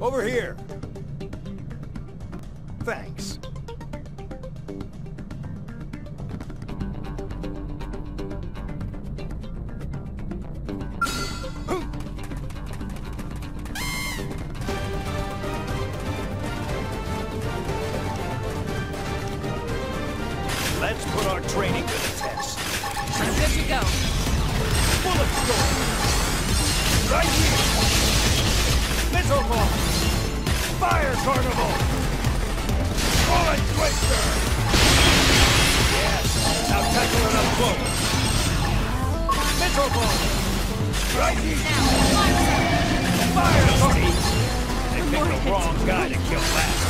Over here. Thanks. Let's put our training to the test. I'm good to go. Bullet storm! Right here! Missile ball! Fire carnival! Bullet twister! Yes, now tackle it up close! Missile ball! Right here! Fire carnival! They picked the wrong guy to kill last.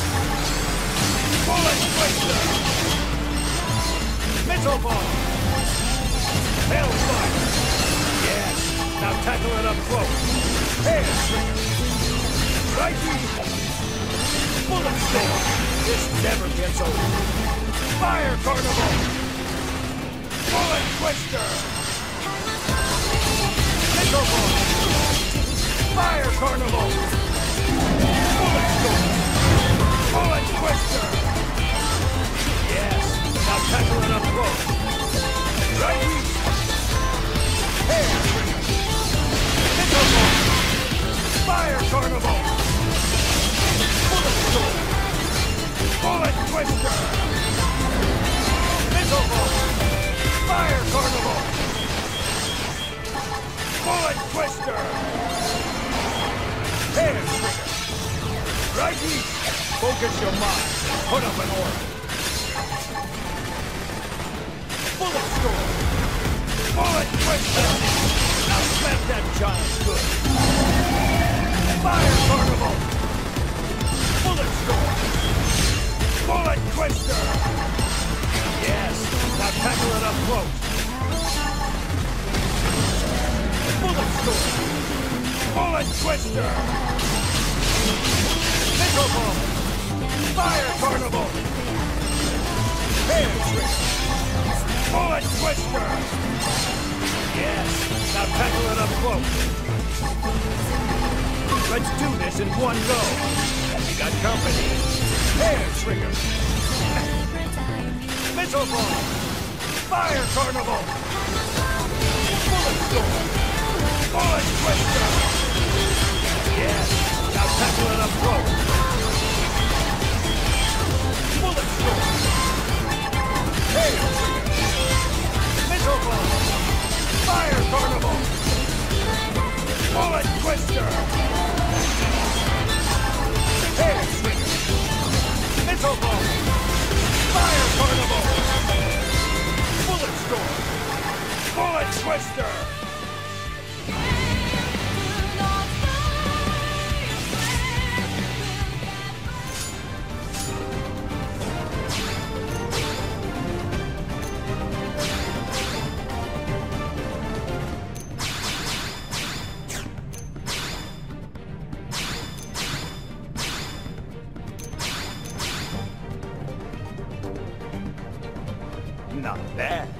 Bullet twister! Missile ball! Hellfire! Yes, now tackle it up close. Hair trigger! Right Bullet storm! This never gets old. Fire carnival! Bullet twister! Fire carnival! Twister! Hair trigger! Right! Focus your mind. Put up an order. Bullet storm! Bullet twister! Now smack that giant Bullet twister! Missile ball! Fire carnival! Hair trigger! Bullet twister! Yes, now tackle it up close. Let's do this in one go. We got company. Hair trigger. Missile ball. Fire carnival. Bullet storm. Bullet twister. Fire carnival. Bullet storm. Bullet twister. んえ